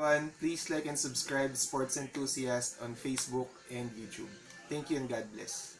everyone. Please like and subscribe Sports Enthusiast on Facebook and YouTube. Thank you and God bless.